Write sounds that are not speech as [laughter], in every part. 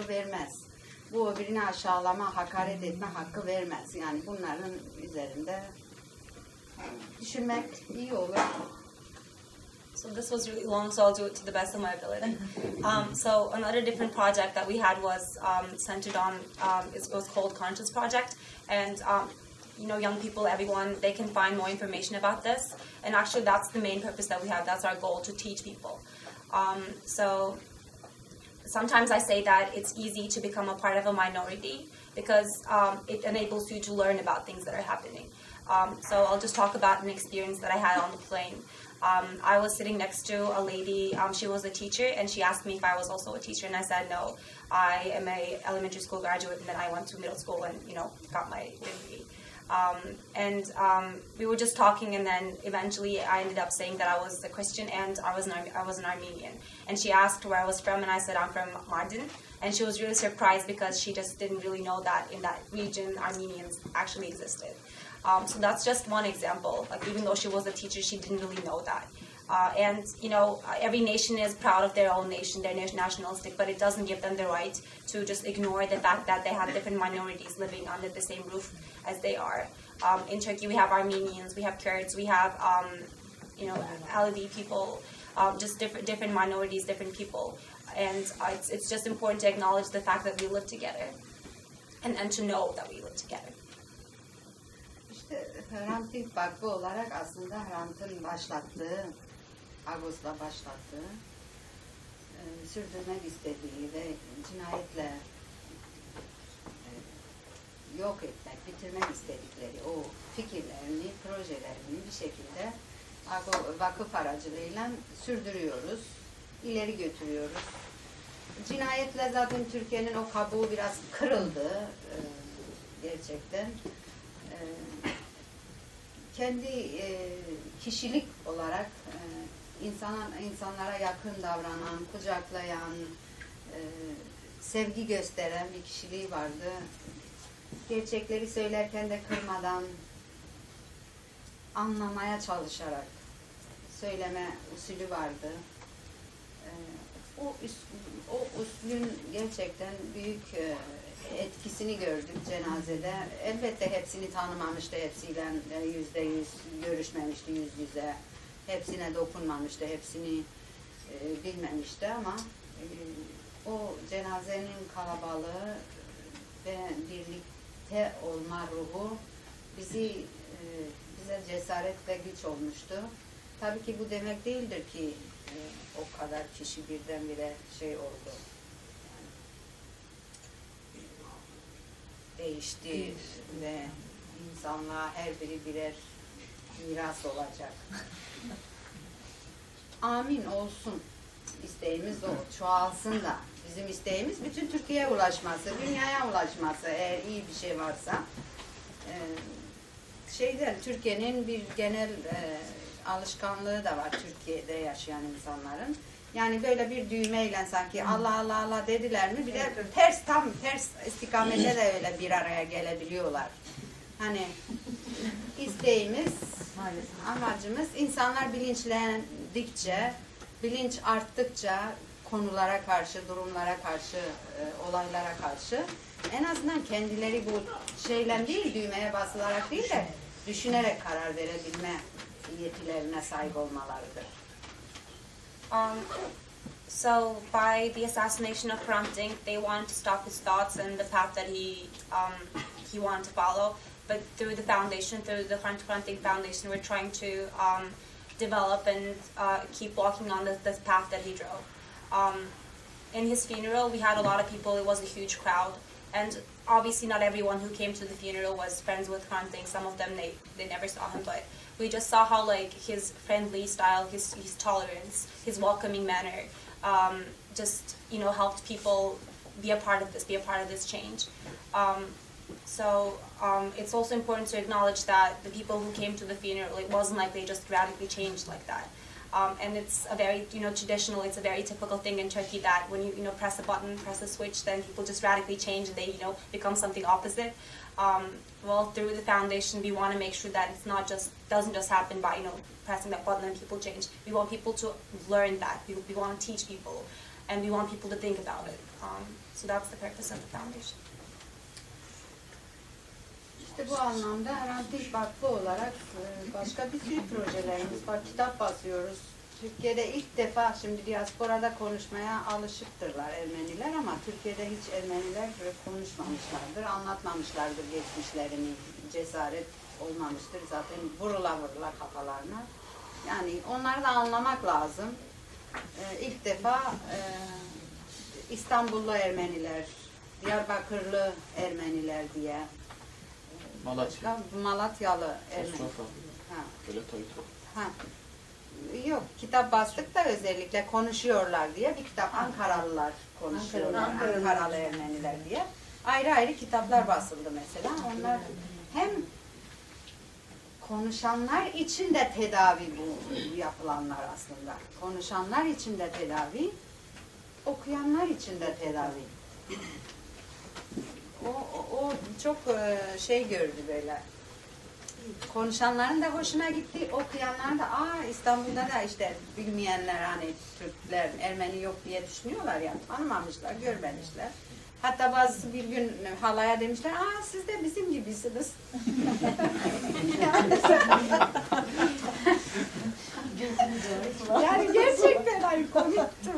hakkı vermez. Bu birini aşağılama, hakaret etme hakkı vermez. Yani bunların üzerinde düşünmek iyi olur. So this was really long, so I'll do it to the best of my ability. Um, so another different project that we had was um, centered on um, it was called Conscious Project, and um, you know, young people, everyone, they can find more information about this. And actually, that's the main purpose that we have. That's our goal to teach people. Um, so sometimes I say that it's easy to become a part of a minority because um, it enables you to learn about things that are happening. Um, so I'll just talk about an experience that I had on the plane. Um, I was sitting next to a lady. Um, she was a teacher, and she asked me if I was also a teacher, and I said no. I am a elementary school graduate, and then I went to middle school and you know got my degree. Um, and um, we were just talking, and then eventually I ended up saying that I was a Christian and I was an I was an Armenian. And she asked where I was from, and I said I'm from Mardin. And she was really surprised because she just didn't really know that in that region Armenians actually existed. Um, so that's just one example. Like even though she was a teacher, she didn't really know that. Uh, and you know, every nation is proud of their own nation, they're nationalistic, but it doesn't give them the right to just ignore the fact that they have different minorities living under the same roof as they are. Um, in Turkey, we have Armenians, we have Kurds, we have um, you know Alevi people, um, just different different minorities, different people, and uh, it's, it's just important to acknowledge the fact that we live together, and and to know that we live together. Olarak aslında Hrant'ın başlattığı, Ağustos'ta başlattığı, e, sürdürmek istediği ve cinayetle e, yok etmek, bitirmek istedikleri o fikirlerini, projelerini bir şekilde vakıf aracılığıyla sürdürüyoruz, ileri götürüyoruz. Cinayetle zaten Türkiye'nin o kabuğu biraz kırıldı e, gerçekten. E, kendi kişilik olarak insana, insanlara yakın davranan, kucaklayan, e, sevgi gösteren bir kişiliği vardı. Gerçekleri söylerken de kırmadan, anlamaya çalışarak söyleme usulü vardı. E, o, o usulün gerçekten büyük e, etkisini gördük cenazede. Elbette hepsini tanımamıştı, hepsiyle yüzde yüz görüşmemişti yüz yüze. Hepsine dokunmamıştı, hepsini e, bilmemişti ama e, o cenazenin kalabalığı ve birlikte olma ruhu bizi e, bize cesaret ve güç olmuştu. Tabii ki bu demek değildir ki e, o kadar kişi birdenbire şey oldu. değişti ve insanlığa her biri birer miras olacak. Amin olsun. İsteğimiz o. Çoğalsın da. Bizim isteğimiz bütün Türkiye'ye ulaşması, dünyaya ulaşması eğer iyi bir şey varsa. Ee, şeyden Türkiye'nin bir genel e, alışkanlığı da var Türkiye'de yaşayan insanların. Yani böyle bir düğmeyle sanki Allah Allah Allah dediler mi bir de ters tam ters istikamete de [laughs] öyle bir araya gelebiliyorlar. Hani isteğimiz, amacımız insanlar bilinçlendikçe, bilinç arttıkça konulara karşı, durumlara karşı, e, olaylara karşı en azından kendileri bu şeyle değil, düğmeye basılarak değil de düşünerek karar verebilme yetilerine sahip olmalarıdır. Um, so by the assassination of Dink, they wanted to stop his thoughts and the path that he um, he wanted to follow. But through the foundation, through the Hrant Dink Foundation, we're trying to um, develop and uh, keep walking on the, this path that he drove. Um, in his funeral, we had a lot of people. It was a huge crowd, and obviously not everyone who came to the funeral was friends with Hrant Dink. Some of them they, they never saw him, but we just saw how like his friendly style, his his tolerance, his welcoming manner, um, just you know helped people be a part of this, be a part of this change. Um, so um, it's also important to acknowledge that the people who came to the funeral, it wasn't like they just radically changed like that. Um, and it's a very, you know, traditional. It's a very typical thing in Turkey that when you, you know, press a button, press a switch, then people just radically change and they, you know, become something opposite. Um, well, through the foundation, we want to make sure that it's not just doesn't just happen by you know pressing that button and people change. We want people to learn that. We, we want to teach people, and we want people to think about it. Um, so that's the purpose of the foundation. İşte bu anlamda herhalde farklı olarak e, başka bir sürü projelerimiz var. Kitap basıyoruz. Türkiye'de ilk defa şimdi diasporada konuşmaya alışıktırlar Ermeniler ama Türkiye'de hiç Ermeniler konuşmamışlardır, anlatmamışlardır geçmişlerini. Cesaret olmamıştır zaten vurula vurula kafalarına. Yani onları da anlamak lazım. E, ilk defa e, İstanbullu Ermeniler, Diyarbakırlı Ermeniler diye Malatya. Başka Malatyalı Ermeni. Ha, Böyle toytu. ha. Yok, kitap bastık da özellikle konuşuyorlar diye bir kitap Ankaralılar konuşuyorlar, Ankaralı. Ankaralı Ermeniler diye. Ayrı ayrı kitaplar basıldı mesela. Onlar hem konuşanlar için de tedavi bu yapılanlar aslında. Konuşanlar için de tedavi, okuyanlar için de tedavi. O, o, o çok e, şey gördü böyle. Konuşanların da hoşuna gitti, okuyanlar da aa İstanbul'da da işte bilmeyenler hani Türkler, Ermeni yok diye düşünüyorlar ya tanımamışlar, görmemişler. Hatta bazısı bir gün halaya demişler, aa siz de bizim gibisiniz. yani gerçekten ay komikti.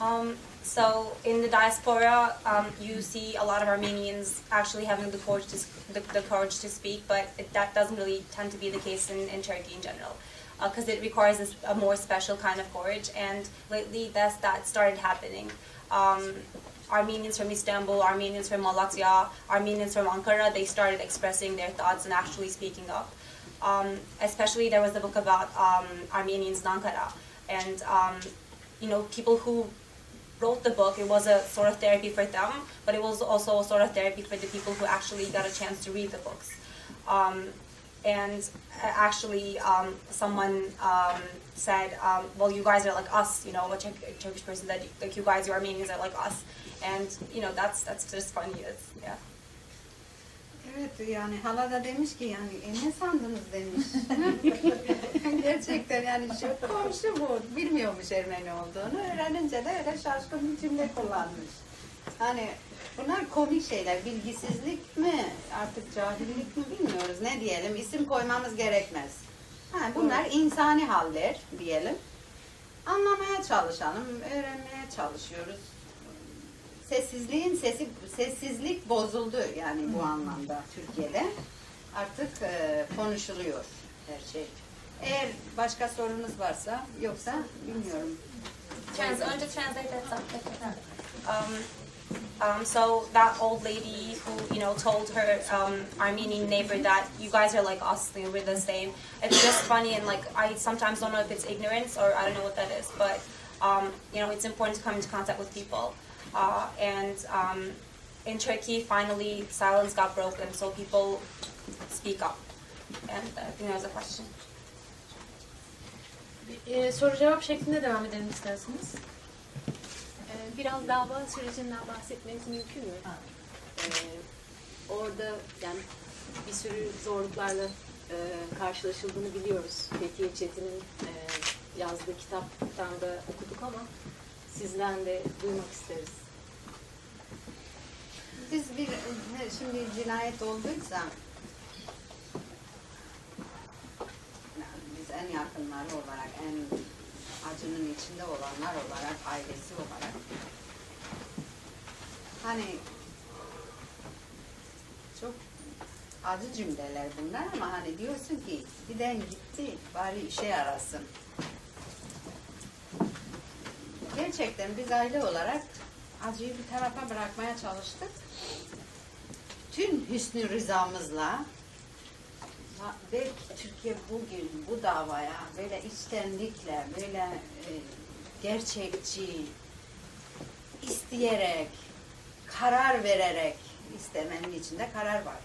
Um, so in the diaspora, um, you see a lot of Armenians actually having the courage to, the, the courage to speak, but it, that doesn't really tend to be the case in, in Turkey in general. Because it requires this, a more special kind of courage, and lately that's, that started happening. Um, Armenians from Istanbul, Armenians from Malatya, Armenians from Ankara, they started expressing their thoughts and actually speaking up. Um, especially there was a book about um, Armenians in Ankara, and um, you know people who wrote the book. It was a sort of therapy for them, but it was also a sort of therapy for the people who actually got a chance to read the books. Um, and uh, actually, um, someone um, said, um, "Well, you guys are like us." You know, a Turkish person said, "Like you guys, you Armenians are like us," and you know that's that's just funny. It's, yeah. Evet yani hala da demiş ki yani e, ne sandınız demiş. [laughs] Gerçekten yani şu komşu bu bilmiyormuş Ermeni olduğunu öğrenince de öyle şaşkın bir cümle kullanmış. Hani bunlar komik şeyler bilgisizlik mi artık cahillik mi bilmiyoruz ne diyelim isim koymamız gerekmez. Ha, bunlar insani haller diyelim. Anlamaya çalışalım, öğrenmeye çalışıyoruz sessizliğin sesi sessizlik bozuldu yani bu anlamda Türkiye'de. Artık e, konuşuluyor her şey. Eğer başka sorunuz varsa yoksa bilmiyorum. Trans, to translate something. Um, um, so that old lady who you know told her um, Armenian neighbor that you guys are like us, we're the same. It's just funny and like I sometimes don't know if it's ignorance or I don't know what that is, but um, you know it's important to come into contact with people. Uh, and um, in Turkey, finally silence got broken, so people speak up. And I think that was a question. Ee, soru cevap şeklinde devam edelim isterseniz. Ee, Biraz dava sürecinden bahsetmeniz mümkün mü? Ee, orada yani bir sürü zorluklarla e, karşılaşıldığını biliyoruz. Fethiye Çetin'in e, yazdığı kitaptan da okuduk ama sizden de duymak isteriz. Biz bir şimdi cinayet olduysa biz en yakınları olarak en acının içinde olanlar olarak ailesi olarak hani çok acı cümleler bunlar ama hani diyorsun ki giden gitti bari işe yarasın. Gerçekten biz aile olarak acıyı bir tarafa bırakmaya çalıştık. Tüm hüsnü rızamızla belki Türkiye bugün bu davaya böyle içtenlikle, böyle e, gerçekçi, isteyerek, karar vererek, istemenin içinde karar var.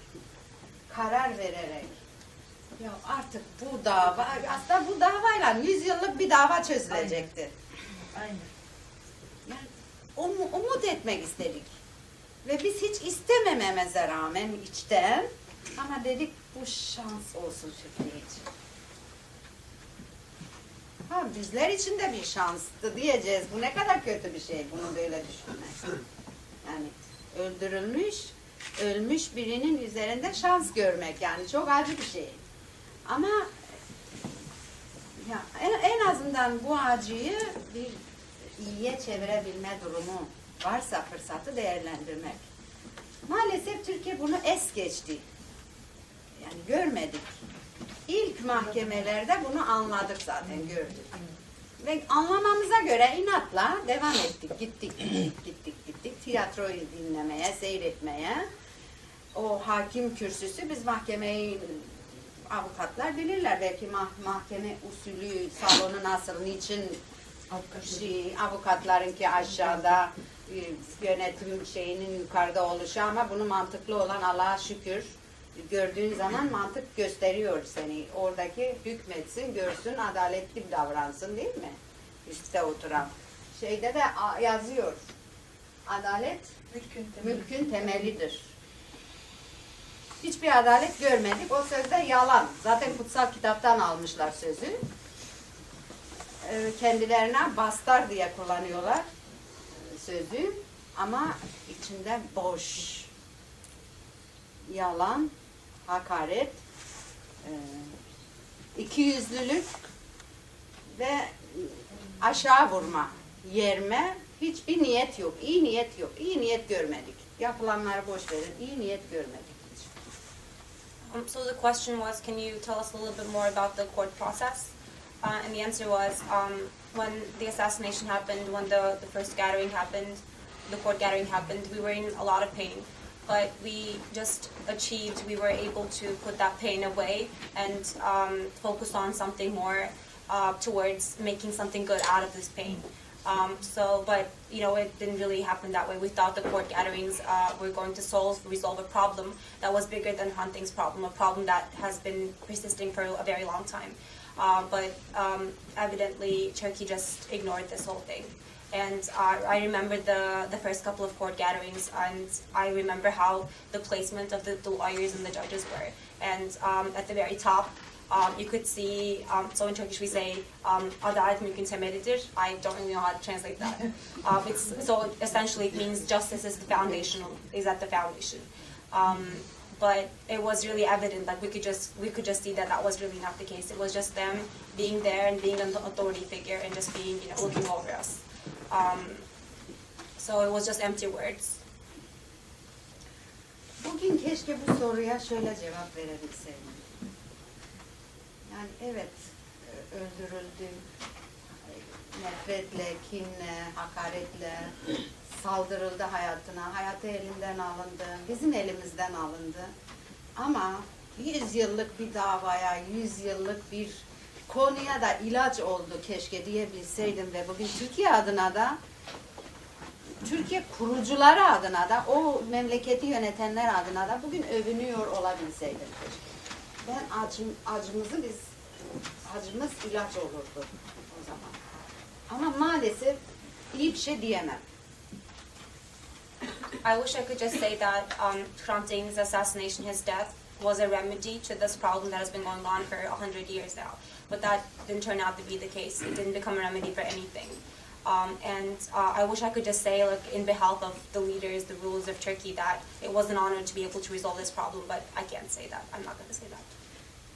Karar vererek, ya artık bu dava, aslında bu davayla 100 yıllık bir dava çözülecekti. Aynen. Yani umu- umut etmek istedik. Ve biz hiç istemememize rağmen içten ama dedik bu şans olsun Türkiye için. Ha, bizler için de bir şanstı diyeceğiz. Bu ne kadar kötü bir şey bunu böyle düşünmek. Yani öldürülmüş, ölmüş birinin üzerinde şans görmek yani çok acı bir şey. Ama ya en, en azından bu acıyı bir iyiye çevirebilme durumu varsa fırsatı değerlendirmek. Maalesef Türkiye bunu es geçti. Yani görmedik. İlk mahkemelerde bunu anladık zaten gördük. Ve anlamamıza göre inatla devam ettik. Gittik, gittik, gittik, gittik. Tiyatroyu dinlemeye, seyretmeye. O hakim kürsüsü biz mahkemeyi avukatlar bilirler. Belki mah- mahkeme usulü, salonu nasıl, niçin şey, avukatlarınki aşağıda, e, yönetim şeyinin yukarıda oluşu ama bunu mantıklı olan Allah'a şükür gördüğün zaman mantık gösteriyor seni. Oradaki hükmetsin, görsün, adaletli davransın değil mi? Üstte oturan. Şeyde de yazıyor. Adalet mülkün temelidir. Hiçbir adalet görmedik. O söz de yalan. Zaten kutsal kitaptan almışlar sözü. Ee, Kendilerine bastar diye kullanıyorlar e, sözü. Ama içinde boş. Yalan, hakaret, e, ikiyüzlülük ve aşağı vurma, yerme hiçbir niyet yok. İyi niyet yok. İyi niyet görmedik. Yapılanları boş verin. İyi niyet görmedik. Um, so the question was, can you tell us a little bit more about the court process? Uh, and the answer was, um, when the assassination happened, when the, the first gathering happened, the court gathering happened, we were in a lot of pain. But we just achieved, we were able to put that pain away and um, focus on something more uh, towards making something good out of this pain. Um, so, but you know, it didn't really happen that way. We thought the court gatherings uh, were going to solve, resolve a problem that was bigger than hunting's problem, a problem that has been persisting for a very long time. Uh, but um, evidently, Turkey just ignored this whole thing. And uh, I remember the, the first couple of court gatherings, and I remember how the placement of the, the lawyers and the judges were. And um, at the very top, um, you could see, um, so in Turkish we say, um, adalet mülkün temelidir. I don't really know how to translate that. [laughs] Um, it's, so essentially it means justice is the foundational, is at the foundation. But it was really evident, like we could just, we could just see that that was really not the case. It was just them being there and being an authority figure and just being, you know, looking over us. Um, so it was just empty words. Bugün keşke bu soruya şöyle cevap verebilseydim. Yani evet e, öldürüldü. Nefretle, kinle, hakaretle saldırıldı hayatına. Hayatı elinden alındı. Bizim elimizden alındı. Ama 100 yıllık bir davaya, 100 yıllık bir konuya da ilaç oldu keşke diyebilseydim ve bugün Türkiye adına da Türkiye kurucuları adına da o memleketi yönetenler adına da bugün övünüyor olabilseydim. Ben acım, acımızı biz acımız ilaç olurdu o zaman. Ama maalesef iyi bir şey diyemem. I wish I could just say that um, assassination, his death, was a remedy to this problem that has been going on for a hundred years now. But that didn't turn out to be the case. It didn't become a remedy for anything. Um, and uh, I wish I could just say, like, in behalf of the leaders, the rulers of Turkey, that it was an honor to be able to resolve this problem. But I can't say that. I'm not going to say that.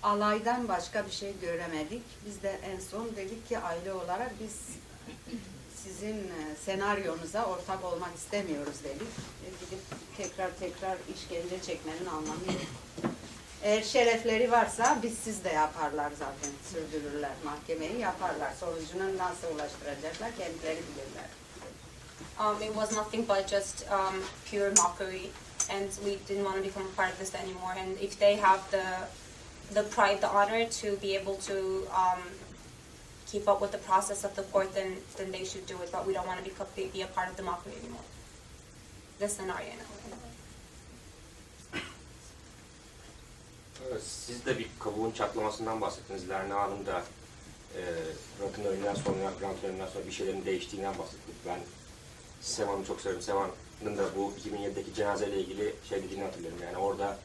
Alaydan başka bir şey göremedik. Biz de en son dedik ki aile olarak biz sizin e, senaryonuza ortak olmak istemiyoruz dedik. E, Gidip tekrar tekrar işkence çekmenin anlamı yok. Eğer şerefleri varsa biz siz de yaparlar zaten. Sürdürürler mahkemeyi yaparlar. Sonucuna nasıl ulaştıracaklar kendileri bilirler. Um, it was nothing but just um, pure mockery, and we didn't want to become a part of this anymore. And if they have the the pride, the honor to be able to um, keep up with the process of the court, then then they should do it. But we don't want to be be a part of the mockery anymore. This scenario. Evet, Siz de bir kabuğun çatlamasından bahsettiniz. Lerna Hanım da e, Grant'ın ölümünden sonra, Grant'ın ölümünden sonra bir şeylerin değiştiğinden bahsetti. Ben Sevan'ı çok severim. Sevan'ın da bu 2007'deki cenazeyle ilgili şey dediğini hatırlıyorum. Yani orada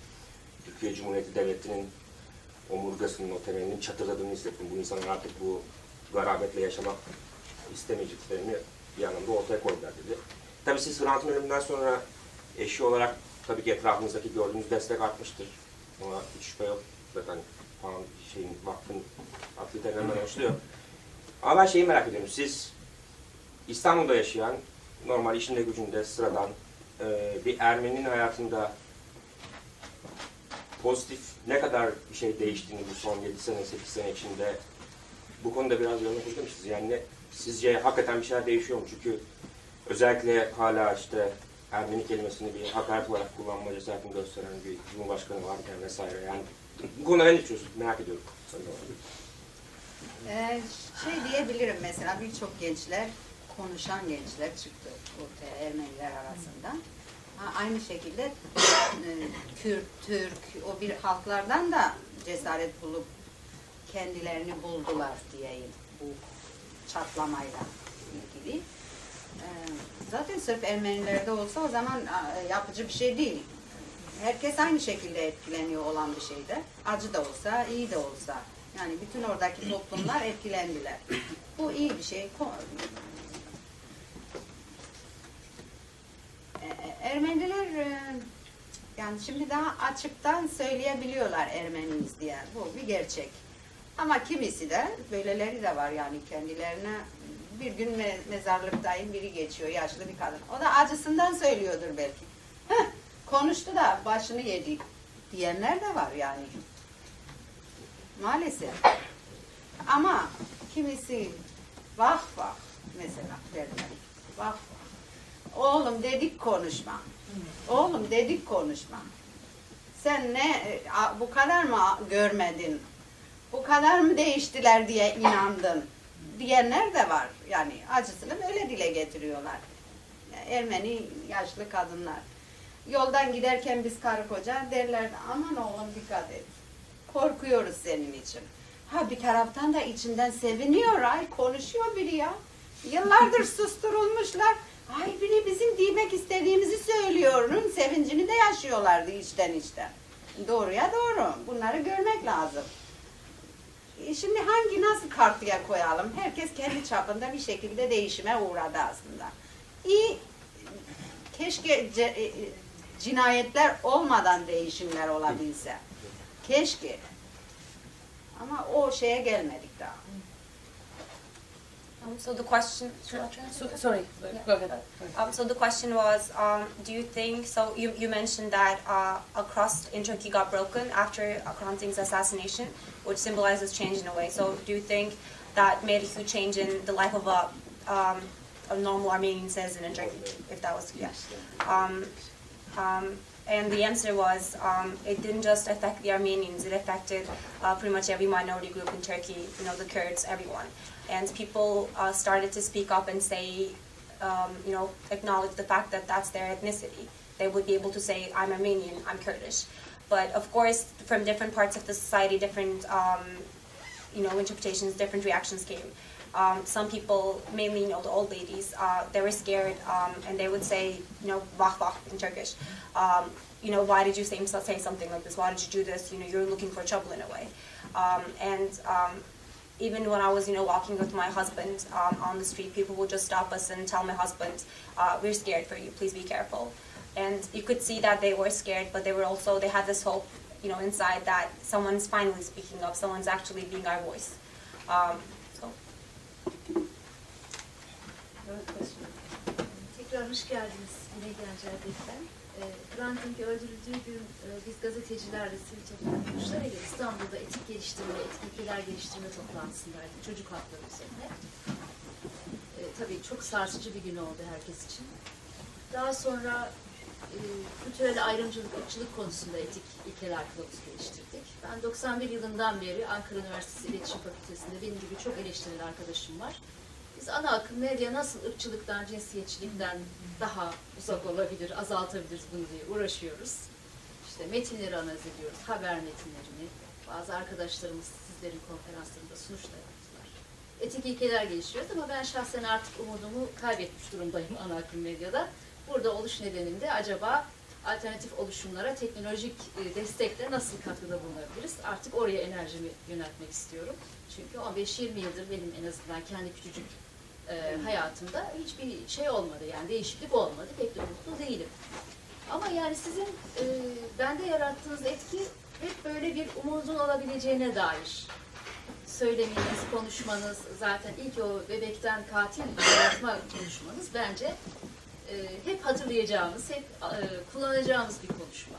Türkiye Cumhuriyeti Devleti'nin omurgasının, o temelinin çatırdadığını hissettim. Bu insanlar artık bu garabetle yaşamak istemeyeceklerini anlamda ortaya koydular dedi. Tabii siz Hrant'ın ölümünden sonra eşi olarak tabii ki etrafınızdaki gördüğünüz destek artmıştır. Ona hiç şüphe yok. Zaten falan şeyin vakfın aktivitelerinden anlaşılıyor. Ama ben şeyi merak ediyorum. Siz İstanbul'da yaşayan, normal işinde gücünde sıradan e, bir Ermeni'nin hayatında pozitif ne kadar bir şey değiştiğini bu son 7 sene, 8 sene içinde bu konuda biraz yorum misiniz? Yani sizce hakikaten bir şeyler değişiyor mu? Çünkü özellikle hala işte Ermeni kelimesini bir hakaret olarak kullanma cesaretini gösteren bir cumhurbaşkanı varken vesaire. Yani bu konuda ne düşünüyorsunuz? Merak ediyorum. Ee, şey diyebilirim mesela birçok gençler, konuşan gençler çıktı ortaya Ermeniler arasında. Ha, aynı şekilde e, Kürt, Türk, o bir halklardan da cesaret bulup kendilerini buldular diyeyim bu çatlamayla ilgili. Ee, zaten sırf Ermenilerde olsa o zaman a, yapıcı bir şey değil. Herkes aynı şekilde etkileniyor olan bir şeyde. Acı da olsa, iyi de olsa. Yani bütün oradaki toplumlar etkilendiler. Bu iyi bir şey. E, e, Ermeniler e, yani şimdi daha açıktan söyleyebiliyorlar Ermeniyiz diye. Bu bir gerçek. Ama kimisi de böyleleri de var yani kendilerine bir gün me- mezarlıktayım biri geçiyor yaşlı bir kadın. O da acısından söylüyordur belki. Konuştu da başını yedi diyenler de var yani. Maalesef. Ama kimisi vah vah mesela derler. Vah vah. Oğlum dedik konuşma. Oğlum dedik konuşma. Sen ne e, bu kadar mı görmedin? Bu kadar mı değiştiler diye inandın? Diyenler de var. Yani acısını öyle dile getiriyorlar. Ermeni yaşlı kadınlar. Yoldan giderken biz karı koca derlerdi aman oğlum dikkat et. Korkuyoruz senin için. Ha bir taraftan da içinden seviniyor. Ay konuşuyor biri ya. Yıllardır [laughs] susturulmuşlar. Ay biri bizim demek istediğimizi söylüyorun sevincini de yaşıyorlardı içten içten. Doğruya doğru. Bunları görmek lazım. Şimdi hangi nasıl kartıya koyalım? Herkes kendi çapında bir şekilde değişime uğradı aslında. İyi keşke e, e, cinayetler olmadan değişimler olabilse. Keşke. Ama o şeye gelmedik. Um, so the question. So- sorry, go ahead. Um, so the question was, um, do you think, so you, you mentioned that uh, a crust in Turkey got broken after Hrant assassination, which symbolizes change in a way. So do you think that made a huge change in the life of a, um, a normal Armenian citizen in Turkey, if that was, yeah. Um, um, and the answer was um, it didn't just affect the Armenians, it affected uh, pretty much every minority group in Turkey, you know, the Kurds, everyone. And people uh, started to speak up and say, um, you know, acknowledge the fact that that's their ethnicity. They would be able to say, I'm Armenian, I'm Kurdish. But of course, from different parts of the society, different, um, you know, interpretations, different reactions came. Um, some people, mainly, you know, the old ladies, uh, they were scared, um, and they would say, you know, vah vah in Turkish. Um, you know, why did you say, say something like this? Why did you do this? You know, you're looking for trouble in a way. Um, and even when I was, you know, walking with my husband um, on the street, people would just stop us and tell my husband, uh, "We're scared for you. Please be careful." And you could see that they were scared, but they were also they had this hope, you know, inside that someone's finally speaking up. Someone's actually being our voice. Um, so. Tekrar hoş geldiniz Hrant'ınki öldürüldüğü gün e, biz gazetecilerle sivil toplum kuruluşlarıyla İstanbul'da etik geliştirme, etik ilkeler geliştirme toplantısındaydık çocuk hakları üzerine. E, tabii çok sarsıcı bir gün oldu herkes için. Daha sonra e, kültürel ayrımcılık, ırkçılık konusunda etik ilkeler kılavuz geliştirdik. Ben 91 yılından beri Ankara Üniversitesi İletişim Fakültesi'nde benim gibi çok eleştirel arkadaşım var. Biz ana akım medya nasıl ırkçılıktan, cinsiyetçilikten daha uzak olabilir, azaltabiliriz bunu diye uğraşıyoruz. İşte metinleri analiz ediyoruz, haber metinlerini. Bazı arkadaşlarımız sizlerin konferanslarında sunuş da yaptılar. Etik ilkeler geliştiriyoruz ama ben şahsen artık umudumu kaybetmiş durumdayım ana akım medyada. Burada oluş nedeninde acaba alternatif oluşumlara, teknolojik e, destekle nasıl katkıda bulunabiliriz? Artık oraya enerjimi yöneltmek istiyorum. Çünkü 15-20 yıldır benim en azından kendi küçücük e, hayatımda hiçbir şey olmadı. Yani değişiklik olmadı. Pek de mutlu değilim. Ama yani sizin e, bende yarattığınız etki hep böyle bir umudun olabileceğine dair söylemeniz, konuşmanız, zaten ilk o bebekten katil yaratma konuşmanız bence e, hep hatırlayacağımız, hep e, kullanacağımız bir konuşma.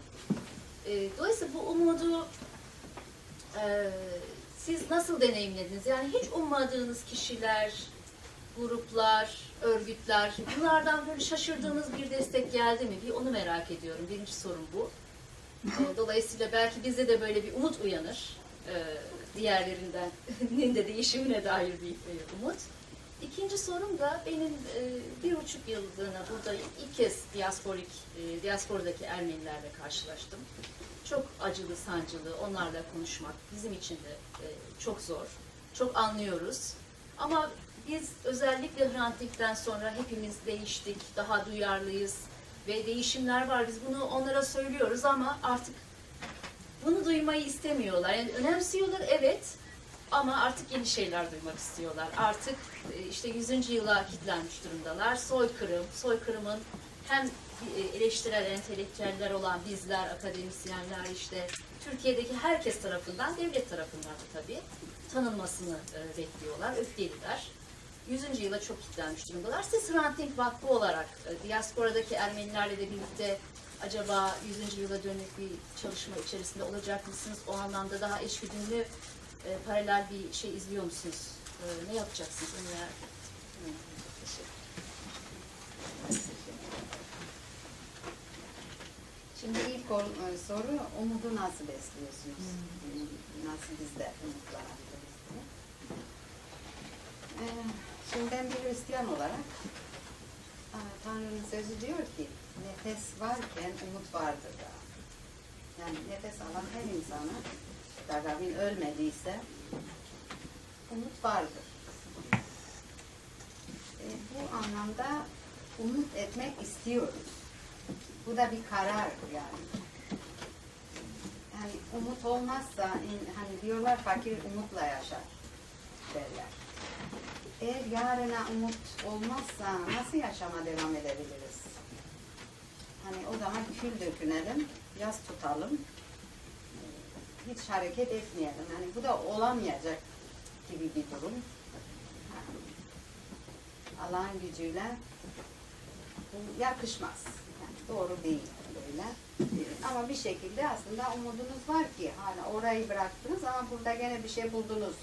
E, dolayısıyla bu umudu e, siz nasıl deneyimlediniz? Yani hiç ummadığınız kişiler, gruplar, örgütler, bunlardan böyle şaşırdığınız bir destek geldi mi? Bir onu merak ediyorum. Birinci sorun bu. E, Dolayısıyla belki bizde de böyle bir umut uyanır. E, diğerlerinden [laughs] de değişimine dair bir e, umut. İkinci sorum da benim e, bir buçuk yıllığına burada ilk kez diasporik, e, diasporadaki Ermenilerle karşılaştım. Çok acılı, sancılı, onlarla konuşmak bizim için de çok zor. Çok anlıyoruz. Ama biz özellikle Hrant Dink'ten sonra hepimiz değiştik, daha duyarlıyız ve değişimler var. Biz bunu onlara söylüyoruz ama artık bunu duymayı istemiyorlar. Yani önemsiyorlar evet ama artık yeni şeyler duymak istiyorlar. Artık e, işte 100. yıla kilitlenmiş durumdalar. Soykırım, soykırımın hem e, eleştirel, entelektüeller olan bizler, akademisyenler işte Türkiye'deki herkes tarafından, devlet tarafından da tabii tanınmasını e, bekliyorlar, öfkeliler. 100. yıla çok kilitlenmiş durumdalar. Siz Hrant Dink Vakfı olarak e, diasporadaki Ermenilerle de birlikte acaba 100. yıla dönük bir çalışma içerisinde olacak mısınız? O anlamda daha eşgüdümlü e, paralel bir şey izliyor musunuz? E, ne yapacaksınız? Onu merak ettim. Şimdi ilk e, soru umudu nasıl besliyorsunuz? Nasıl bizde diye. Ee, şimdi ben bir Hristiyan olarak Tanrı'nın sözü diyor ki nefes varken umut vardır da. Yani nefes alan her insana Gagarin ölmediyse umut vardır. Ee, bu anlamda umut etmek istiyoruz. Bu da bir karar yani. Yani umut olmazsa hani diyorlar fakir umutla yaşar derler. Eğer yarına umut olmazsa nasıl yaşama devam edebiliriz? Hani o zaman kül dökünelim, yaz tutalım, hiç hareket etmeyelim. Yani bu da olamayacak gibi bir durum. Allah'ın gücüyle bu yakışmaz. Yani doğru değil böyle. Ama bir şekilde aslında umudunuz var ki hala orayı bıraktınız ama burada gene bir şey buldunuz.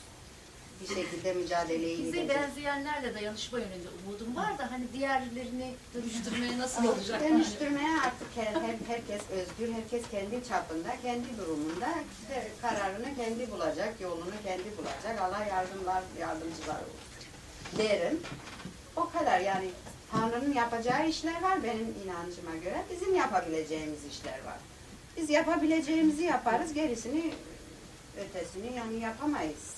Bir şekilde mücadeleyi Bize yürütecek. benzeyenlerle dayanışma yönünde umudum var da hani diğerlerini dönüştürmeye nasıl olacak? Dönüştürmeye artık her, her- herkes özgür, herkes kendi çapında, kendi durumunda her kararını kendi bulacak, yolunu kendi bulacak. Allah yardımlar, yardımcılar olur. Derim. O kadar yani Tanrı'nın yapacağı işler var benim inancıma göre. Bizim yapabileceğimiz işler var. Biz yapabileceğimizi yaparız, gerisini ötesini yani yapamayız.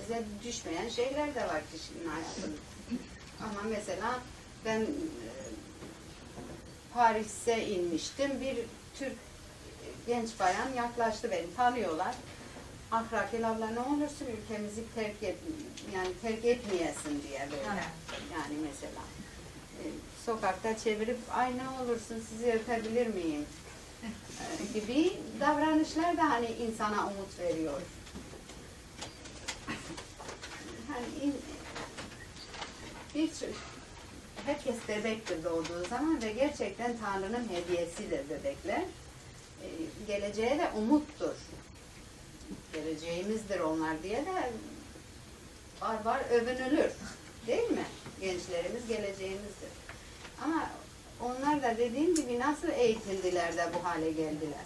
Bize düşmeyen şeyler de var kişinin hayatında. Ama mesela ben e, Paris'e inmiştim. Bir Türk genç bayan yaklaştı beni. Tanıyorlar. Ah Rakel abla ne olursun ülkemizi terk et, yani terk etmeyesin diye böyle. Yani mesela. E, sokakta çevirip ay ne olursun sizi öpebilir miyim? [laughs] E, gibi davranışlar da hani insana umut veriyor. Bir tür- herkes bebektir doğduğu zaman ve gerçekten Tanrı'nın hediyesidir bebekler. Ee, geleceğe de umuttur. Geleceğimizdir onlar diye de var var övünülür. Değil mi? Gençlerimiz geleceğimizdir. Ama onlar da dediğim gibi nasıl eğitildiler de bu hale geldiler?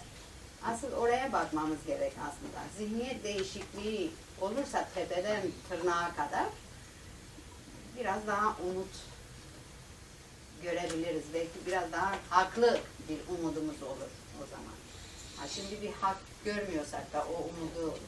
Asıl oraya bakmamız gerek aslında. Zihniyet değişikliği olursa tepeden tırnağa kadar biraz daha umut görebiliriz. Belki biraz daha haklı bir umudumuz olur o zaman. Ha şimdi bir hak görmüyorsak da o umudu